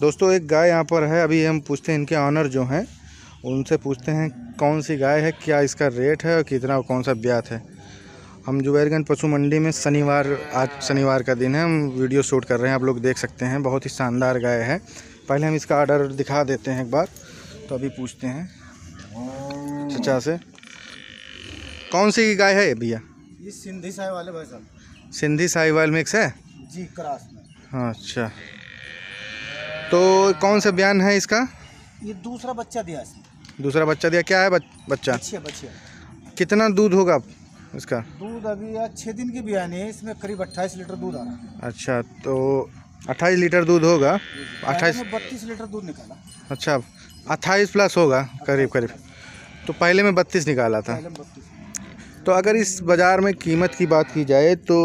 दोस्तों एक गाय यहाँ पर है। अभी हम पूछते हैं इनके ऑनर जो हैं उनसे पूछते हैं कौन सी गाय है क्या इसका रेट है और कितना और कौन सा ब्यात है। हम जुबैरगंज पशु मंडी में शनिवार आज शनिवार का दिन है। हम वीडियो शूट कर रहे हैं आप लोग देख सकते हैं। बहुत ही शानदार गाय है। पहले हम इसका ऑर्डर दिखा देते हैं एक बार। तो अभी पूछते हैं। चचा से। कौन सी गाय है भैया? ये सिंधी साय वाले भाई साहब। सिंधी साहिवाल मिक्स है? जी क्रास में। हाँ अच्छा। तो कौन सा बयान है इसका? ये दूसरा बच्चा दिया इसने। दूसरा बच्चा दिया। क्या है बच, बच्चा? बच्चे बच्चे। कितना दूध होगा इसका? दूध अभी आज छः दिन की बयानी है इसमें करीब अट्ठाईस लीटर दूध आ रहा है। अच्छा तो 28 लीटर दूध होगा। 28 बत्तीस लीटर दूध निकाला। अच्छा 28 प्लस होगा करीब करीब। तो पहले में 32 निकाला था। बत्तीस। तो अगर इस बाज़ार में कीमत की बात की जाए तो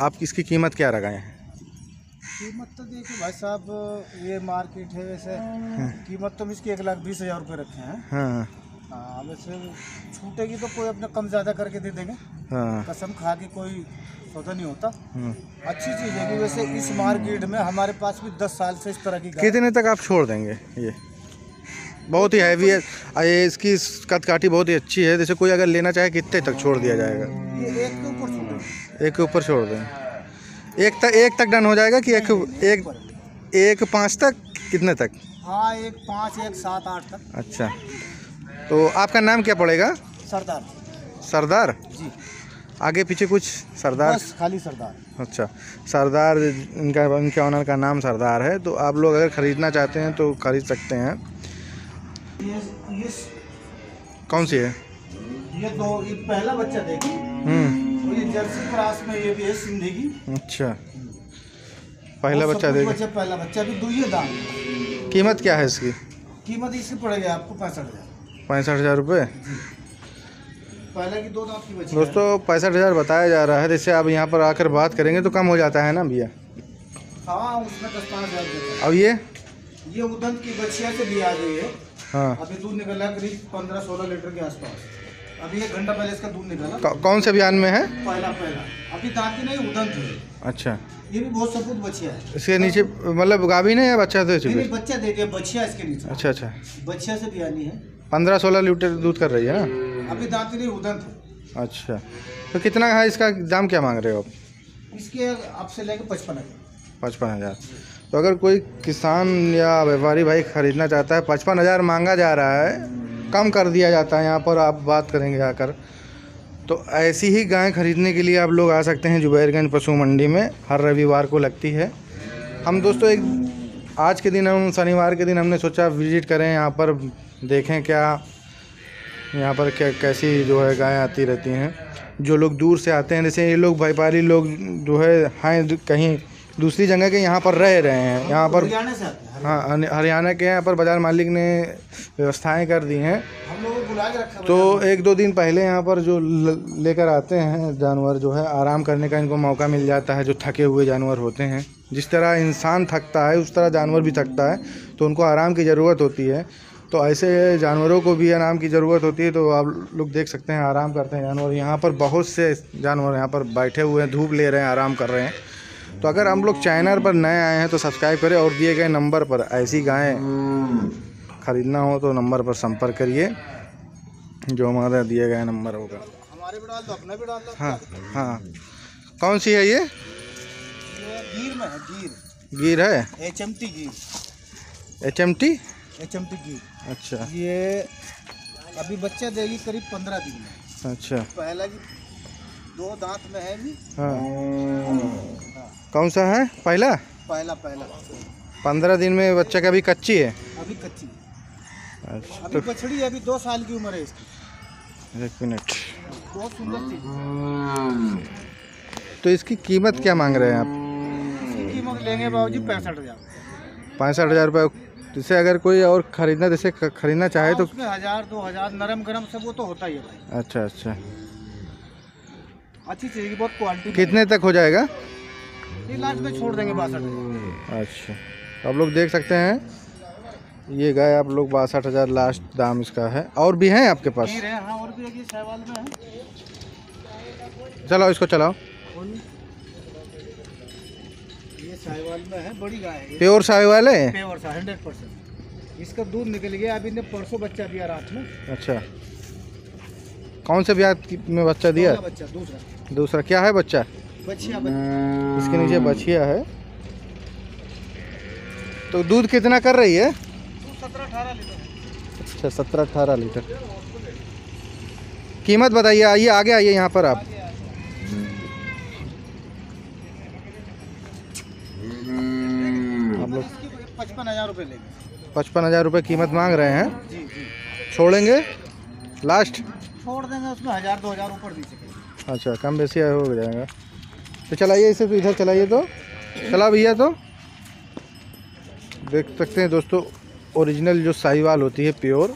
आप इसकी कीमत क्या लगाए हैं? कीमत तो देखिए भाई साहब ये मार्केट है वैसे। कीमत तो हम इसकी एक लाख बीस हज़ार रुपये रखे हैं। हाँ। हाँ वैसे छूटेगी तो कोई अपने कम ज़्यादा करके दे देंगे। हाँ। कसम खा के कोई सौदा नहीं होता। हम्म। अच्छी चीज़ है कि वैसे इस मार्केट में हमारे पास भी दस साल से इस तरह की गाय कितने तक आप छोड़ देंगे ये? बहुत ही हैवी है। ये इसकी कद काठी बहुत ही अच्छी है। जैसे कोई अगर लेना चाहे कितने तक छोड़ दिया जाएगा? ये एक के ऊपर छूटेगी। एक के ऊपर छोड़ दें। एक तक एक तक डन हो जाएगा कि एक एक एक पाँच तक? कितने तक? हाँ एक पाँच एक सात आठ तक। अच्छा। तो आपका नाम क्या पड़ेगा? सरदार। सरदार? जी। आगे पीछे कुछ? सरदार? बस खाली सरदार। अच्छा। सरदार इनका इनके ऑनर का नाम सरदार है। तो आप लोग अगर ख़रीदना चाहते हैं तो खरीद सकते हैं। ये ये कौन सी है? ये दो ये पहला बच्चा देखिए हम्म। ये जर्सी क्रॉस में ये भी है सिंधी की अच्छा। पहला बच्चा देगा बच्चा पहला बच्चा भी दो ये दाम। कीमत क्या है इसकी? कीमत इसकी पड़ेगी आपको पैंसठ हज़ार। पैंसठ हज़ार रुपये पहले की दो दांत की दोस्तों पैंसठ हज़ार बताया जा रहा है जैसे आप यहाँ पर आकर बात करेंगे तो कम हो जाता है ना भैया? हाँ उसमें दस पाँच हज़ार अब ये? ये उदंत की बच्चिया से भी आ गई है। हाँ। अभी दूध निकला करीब पंद्रह सोलह लीटर के आसपास। अभी एक घंटा पहले इसका दूध निकला। कौ- कौन से बयान में है? पहला पहला। अभी दांती नहीं उदंत है। अच्छा। ये भी बहुत सपूत बच्चिया है। इसके नीचे मतलब गाभिन है या बच्चा दे नहीं चुके? बच्चा दे दिया बच्चिया इसके नीचे। अच्छा अच्छा। बच्चिया से आनी है। पंद्रह सोलह लीटर दूध कर रही है ना? अभी दांती नहीं उदंत है। अच्छा। तो कितना है इसका दाम क्या मांग रहे हो आप? इसके आपसे लेके पचपन हज़ार। पचपन हज़ार। तो अगर कोई किसान या व्यापारी भाई ख़रीदना चाहता है पचपन हज़ार मांगा जा रहा है कम कर दिया जाता है यहाँ पर, आप बात करेंगे आकर। तो ऐसी ही गाय खरीदने के लिए आप लोग आ सकते हैं जुबैरगंज पशु मंडी में, हर रविवार को लगती है। हम दोस्तों एक, आज के दिन हम, शनिवार के दिन हमने सोचा विज़िट करें यहाँ पर, देखें क्या, यहाँ पर क्या, कैसी जो है गायें आती रहती हैं। जो लोग दूर से आते हैं, जैसे ये लोग, व्यापारी लोग जो है, हैं कहीं दूसरी जगह के यहाँ पर रह रहे हैं यहाँ पर हरियाणा से आते हैं हरियाणा। के यहाँ पर बाज़ार मालिक ने व्यवस्थाएँ कर दी हैं। है तो एक दो दिन पहले यहाँ पर जो लेकर आते हैं जानवर जो है आराम करने का इनको मौका मिल जाता है जो थके हुए जानवर होते हैं। जिस तरह इंसान थकता है उस तरह जानवर भी थकता है तो उनको आराम की ज़रूरत होती है। तो ऐसे जानवरों को भी आराम की ज़रूरत होती है तो आप लोग देख सकते हैं आराम करते हैं जानवर। यहाँ पर बहुत से जानवर यहाँ पर बैठे हुए हैं धूप ले रहे हैं आराम कर रहे हैं। तो अगर हम लोग चैनल पर नए आए हैं तो सब्सक्राइब करें और दिए गए नंबर पर ऐसी गायें खरीदना हो तो नंबर पर संपर्क करिए जो हमारा दिए गए नंबर होगा। हमारे भी डाल दो अपना भी डाल दो। हाँ हाँ। कौन सी है ये? गिर में है गिर। गिर है? एच एम टी गिर। H M T H M T गिर। अच्छा। ये अभी बच्चा देगी करीब पंद्रह दिन में। अच्छा। पहला दो दांत में है भी। हाँ। कौन सा है? पहला? पहला पहला। पंद्रह दिन में बच्चा का अभी कच्ची है? अभी कच्ची। अच्छा अभी बछड़ी है अभी दो साल की उम्र है इसकी। एक मिनट। बहुत सुंदर चीज़ तो इसकी कीमत क्या मांग रहे हैं आप? इसकी कीमत लेंगे बाबूजी पैंसठ हज़ार। पैंसठ हज़ार रुपये। जैसे अगर कोई और ख़रीदना जैसे खरीदना चाहे तो हज़ार दो हज़ार नरम गरम सब वो तो होता ही है भाई। अच्छा अच्छा। अच्छी चीज़ बहुत क्वालिटी कितने तक हो जाएगा? ये लास्ट में छोड़ देंगे बासठ अच्छा। तो आप लोग देख सकते हैं ये गाय आप लोग बासठ हज़ार लास्ट दाम इसका है। और भी हैं आपके पास? है हाँ और भी है। चलाओ इसको चलाओ। ये में है बड़ी गाय है। प्योर साहिवाल है? प्योर हंड्रेड परसेंट इसका दूध निकल गया अभी ने परसों बच्चा दिया रात में। अच्छा। कौन से ब्याज की- में बच्चा दिया? बच्चा दूसरा। दूसरा। क्या है बच्चा? बच्चिया इसके नीचे बछिया है। तो दूध कितना कर रही है? अच्छा सत्रह अठारह लीटर। कीमत बताइए आइए आगे आइए यहाँ पर आप। आप लोग पचपन हज़ार रुपये लेंगे। पचपन हज़ार रुपये कीमत मांग रहे हैं। छोड़ेंगे? लास्ट छोड़ देंगे उसमें हज़ार दो हज़ार ऊपर दीजिए। अच्छा कम बेसी हो जाएगा। तो चलाइए इसे तो इधर चलाइए तो। चला भैया तो। देख सकते हैं दोस्तों ओरिजिनल जो साहिवाल होती है प्योर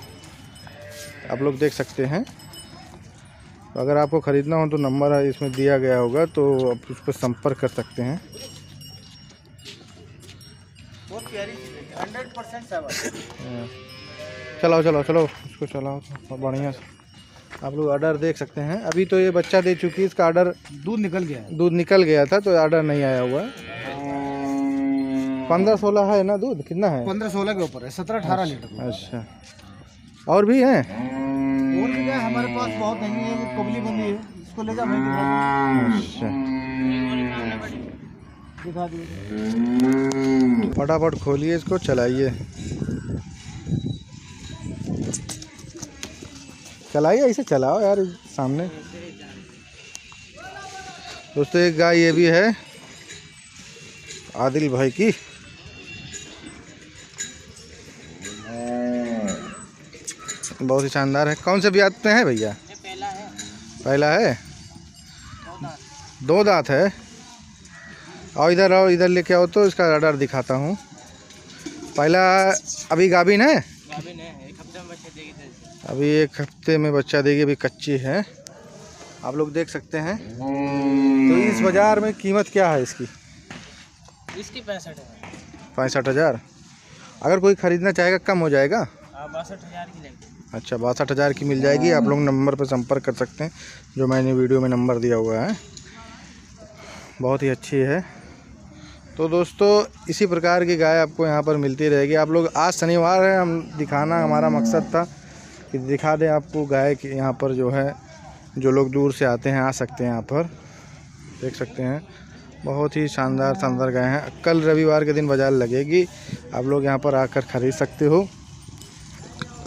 आप लोग देख सकते हैं। तो अगर आपको ख़रीदना हो तो नंबर है इसमें दिया गया होगा तो आप उस पर संपर्क कर सकते हैं। बहुत प्यारी चीज़ है चलाओ चलाओ चलो इसको चलाओ तो बढ़िया से। आप लोग ऑर्डर देख सकते हैं। अभी तो ये बच्चा दे चुकी है इसका ऑर्डर दूध निकल गया है। दूध निकल गया था तो ऑर्डर नहीं आया हुआ। है पंद्रह सोलह है ना दूध? कितना है? पंद्रह सोलह के ऊपर है सत्रह अठारह लीटर अच्छा। और भी हैं? और भी गाय हमारे पास बहुत नहीं है कबली बंदी है। इसको ले जा अच्छा। फटाफट खोलिए इसको चलाइए। चलाइए ऐसे चलाओ यार सामने। दोस्तों एक गाय ये भी है आदिल भाई की। बहुत ही शानदार है। कौन से ब्याज पे हैं भैया? पहला है। पहला है? दो दांत। है? और इधर आओ इधर लेके आओ तो इसका रडार दिखाता हूँ। पहला अभी गाभिन है? अभी एक हफ़्ते में बच्चा देगी अभी कच्ची है। आप लोग देख सकते हैं। तो इस बाज़ार में कीमत क्या है इसकी? इसकी पैंसठ है पैंसठ हज़ार। अगर कोई ख़रीदना चाहेगा कम हो जाएगा? बासठ हज़ार की लेंगे अच्छा बासठ हज़ार की मिल जाएगी। आप लोग नंबर पर संपर्क कर सकते हैं जो मैंने वीडियो में नंबर दिया हुआ है। बहुत ही अच्छी है। तो दोस्तों इसी प्रकार की गाय आपको यहाँ पर मिलती रहेगी। आप लोग आज शनिवार है हम दिखाना हमारा मकसद था। कि दिखा दें आपको गाय के यहाँ पर जो है, जो लोग दूर से आते हैं, आ सकते हैं यहाँ पर। देख सकते हैं। बहुत ही शानदार शानदार गाय हैं। कल रविवार के दिन बाज़ार लगेगी। आप लोग यहाँ पर आकर ख़रीद सकते हो।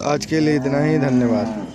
आज के लिए इतना ही। धन्यवाद।